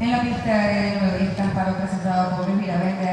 En la pista de nuevo, Amparo presentado por Luis Miravente